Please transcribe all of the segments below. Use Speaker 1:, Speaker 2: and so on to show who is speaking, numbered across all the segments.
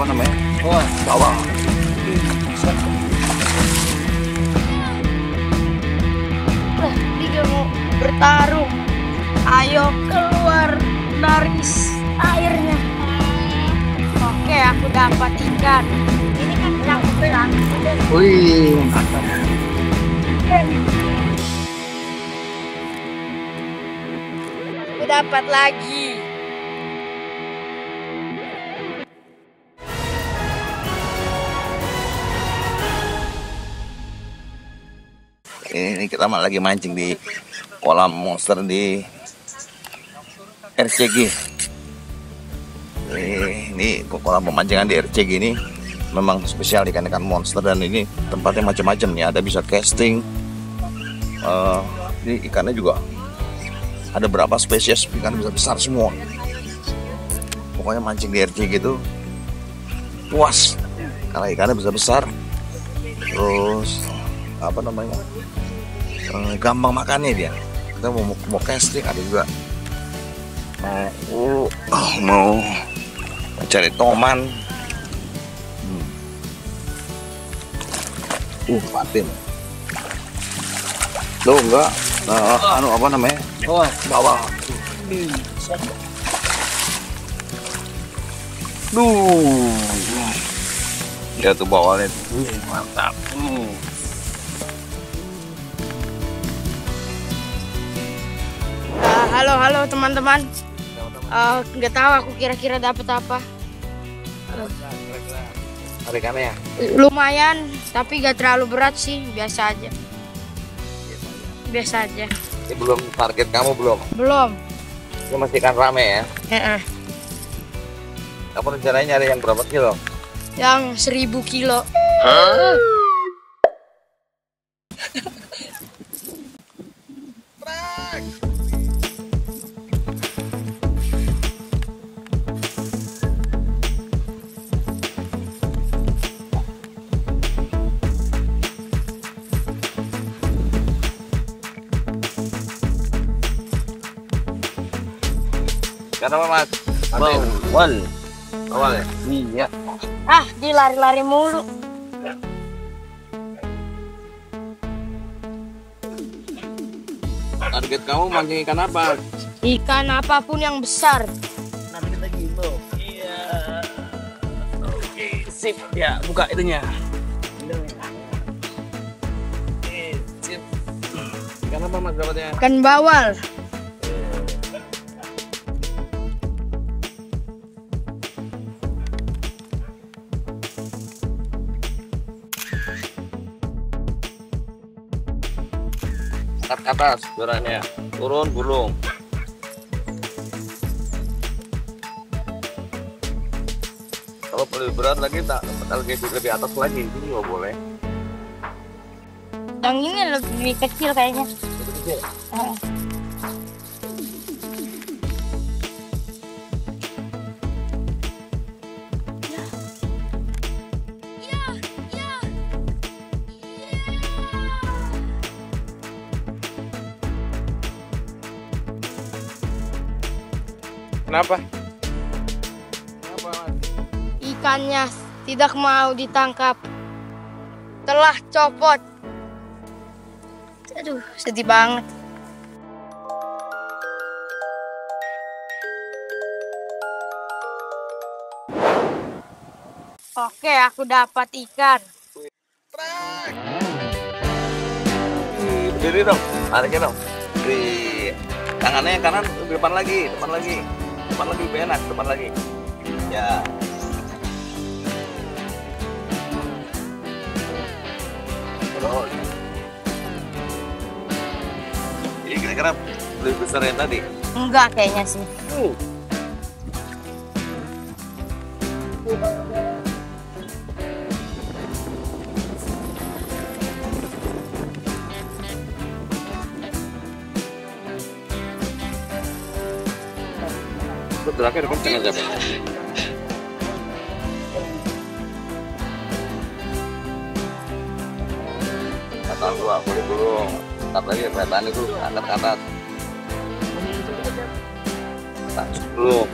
Speaker 1: apa namanya
Speaker 2: Wah,
Speaker 1: bawang
Speaker 3: Lah, dia mau bertarung. Ayo keluar dari s- airnya. Oke, aku dapat ikan. Ini kan yang berat.
Speaker 1: wih mantap
Speaker 3: Aku dapat lagi.
Speaker 1: Ini, kita lagi mancing di kolam monster di RCG ini, ini kolam pemancingan di RCG ini memang spesial ikan-ikan monster dan ini tempatnya macam-macam nih. Ada bisa casting Eh, ini ikannya juga ada berapa spesies ikan besar besar semua. Pokoknya mancing di RCG itu puas. Karena ikannya besar besar. Terus apa namanya eh, gampang makannya dia kita mau mau casting ada juga mau oh, mau cari toman hmm. uh patin Tuh enggak eh, anu apa namanya
Speaker 2: wah,
Speaker 1: bawang Duh. Ya tuh bawalnya. Uh, mantap. Uh.
Speaker 3: Halo, halo teman-teman. Ah, Nggak tahu aku kira-kira dapat apa.
Speaker 1: Ikannya ya?
Speaker 3: Lumayan, tapi gak terlalu berat sih, biasa aja. Biasa aja.
Speaker 1: Ini belum target kamu belum?
Speaker 3: Belum.
Speaker 1: Ini masih ikan rame ya?
Speaker 3: Heeh.
Speaker 1: Kamu rencananya nyari yang berapa kilo?
Speaker 3: Yang seribu kilo.
Speaker 1: Ikan apa mas?
Speaker 2: bawal.
Speaker 1: Awal ya?
Speaker 2: Iya.
Speaker 3: Ah, dia lari-lari mulu.
Speaker 1: Target kamu mancing ikan apa?
Speaker 3: Ikan apa pun yang besar.
Speaker 2: Nanti kita gitu. Iya. Oke, sip. Ya, buka itunya. Sip.
Speaker 1: Ikan apa mas dapatnya?
Speaker 3: Ikan bawal.
Speaker 1: Atas suaranya. Turun gulung. Kalau lebih berat lagi tak lebih lebih atas lagi itu juga boleh.
Speaker 3: Yang ini lebih kecil kayaknya.
Speaker 1: Itu kecil.
Speaker 3: Eh.
Speaker 1: Kenapa? Kenapa mas?
Speaker 3: Ikannya tidak mau ditangkap. Telah copot. Aduh, sedih banget. Oke, aku dapat ikan.
Speaker 1: Berdiri dong, tariknya dong. Wih, tangannya yang kanan ke depan lagi, depan lagi, depan lagi lebih enak, depan lagi. Ya. Terus. Ini kira-kira lebih besar yang tadi.
Speaker 3: Enggak kayaknya sih.
Speaker 1: Uh. Terakhir kenceng aja. Pak. Kata gua, boleh gulung. Tetap lagi kelihatan itu angkat ke atas. Atas belum.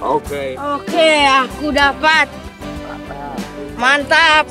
Speaker 1: Oke.
Speaker 3: Oke, aku dapat. Mantap.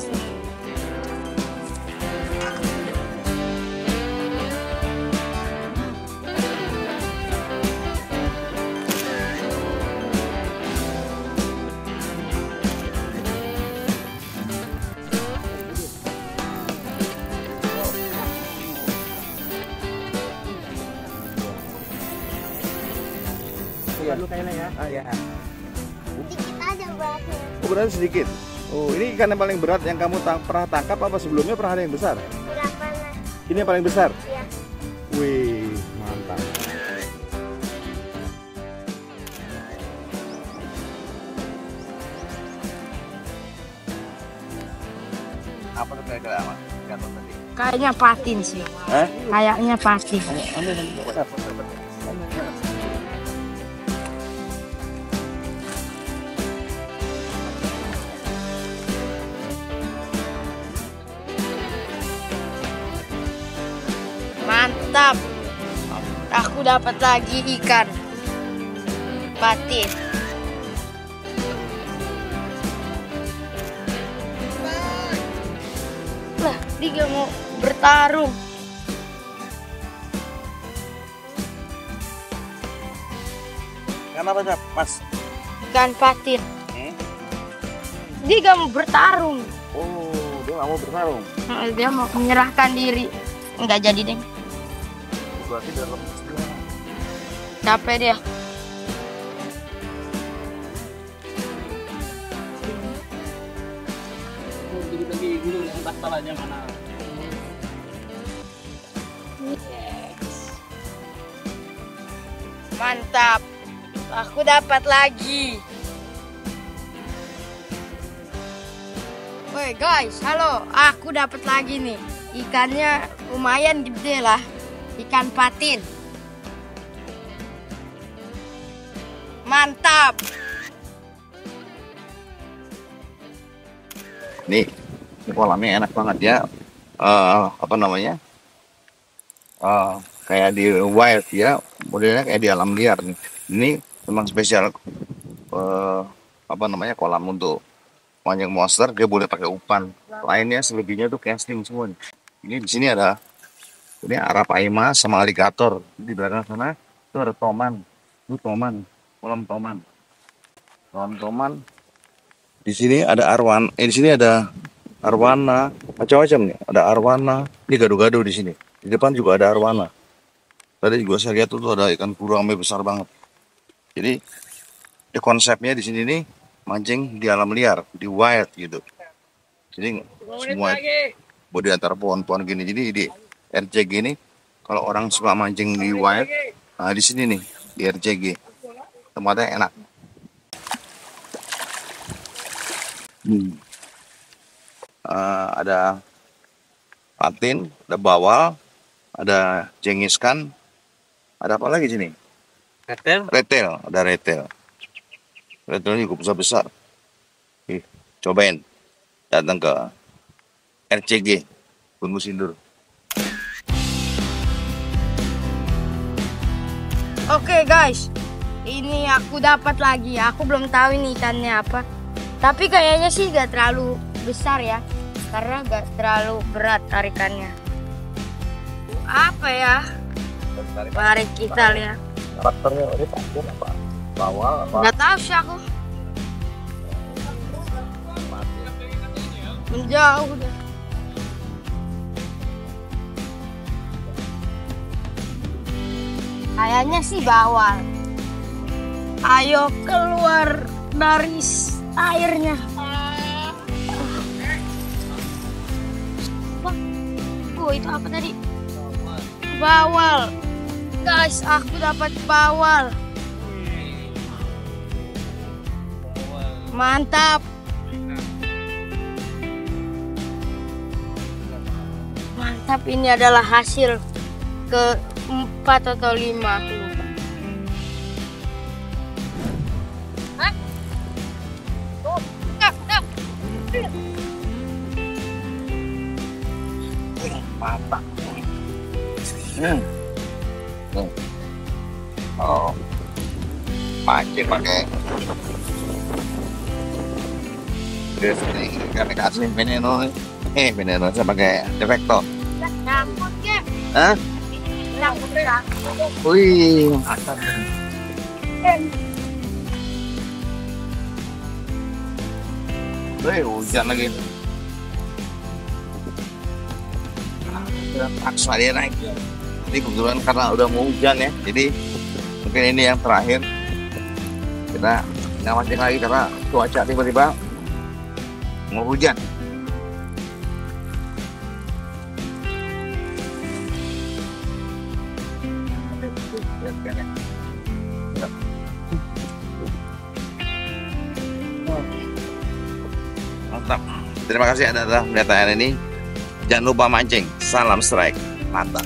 Speaker 1: Ukurannya sedikit. Oh, ini ikan yang paling berat yang kamu tang pernah tangkap apa sebelumnya pernah ada yang besar? Ini yang paling besar?
Speaker 3: Iya.
Speaker 1: Wih, mantap. Apa tuh kira-kira.
Speaker 3: Kayaknya patin sih.
Speaker 1: Hah?
Speaker 3: Kayaknya patin.
Speaker 1: Ambil ambil.
Speaker 3: Mantap. Aku dapat lagi ikan. Patin. Lah, dia mau bertarung.
Speaker 1: Kenapa Cap? Mas?
Speaker 3: Ikan patin.
Speaker 1: Hmm?
Speaker 3: Dia gak mau bertarung.
Speaker 1: Oh, dia nggak mau bertarung.
Speaker 3: Dia mau menyerahkan diri. Enggak jadi deh.
Speaker 1: Berarti dalam
Speaker 3: Capek dia.
Speaker 2: Jadi lagi gunung yang batalanya mana?
Speaker 3: Mantap. Aku dapat lagi. Woi guys, halo. Aku dapat lagi nih. Ikannya lumayan gede lah. Ikan patin. Mantap.
Speaker 1: Nih, ini kolamnya enak banget ya. Eh, apa namanya? Eh, kayak di wild ya, modelnya kayak di alam liar nih. Ini memang spesial eh, apa namanya kolam untuk mancing monster. Dia boleh pakai umpan. Lainnya selebihnya tuh casting semua. Ini di sini ada ini arapaima sama alligator. Di belakang sana itu ada toman. Itu toman, kolam toman. Kolam toman. Di sini ada arwan eh di sini ada arwana. Macam-macam nih. Ada arwana. Ini gado-gado di sini. Di depan juga ada arwana. Tadi juga saya lihat tuh ada ikan gurame besar banget. Jadi di konsepnya di sini nih mancing di alam liar di wild gitu. Jadi semua boleh di antara pohon-pohon gini. Jadi di RCG ini kalau orang suka mancing di wild nah di sini nih di RCG tempatnya enak Hmm. Eh, ada patin, ada bawal, ada jengiskan, ada apa lagi sini?
Speaker 2: Katel?
Speaker 1: Retel, ada retel. Retel juga besar besar. Ih, cobain datang ke RCG Gunung Sindur.
Speaker 3: Oke guys, ini aku dapat lagi. Aku belum tahu ini ikannya apa. Tapi kayaknya sih gak terlalu besar ya, karena gak terlalu berat tarikannya. Apa ya? Mari kita lihat.
Speaker 1: Karakternya ini patin apa? Bawal apa?
Speaker 3: Gak tahu sih aku. Menjauh deh. Kayaknya sih bawal. Ayo keluar dari airnya. Wah, oh, itu apa tadi? Bawal. Guys, aku dapat bawal. Mantap. Mantap ini adalah hasil keempat atau lima aku lupa. Hah? Oh.
Speaker 1: Hmm. Hmm. Oh, pakai Terus ini kasih veneno eh veneno
Speaker 3: Nyangkut ya.
Speaker 1: Hah? Naik. Jadi kebetulan karena udah mau hujan ya, jadi mungkin ini yang terakhir. Kita nggak mancing lagi karena cuaca tiba-tiba mau hujan. Mantap. Terima kasih atas melihat tayangan ini. Jangan lupa mancing. Salam strike. Mantap.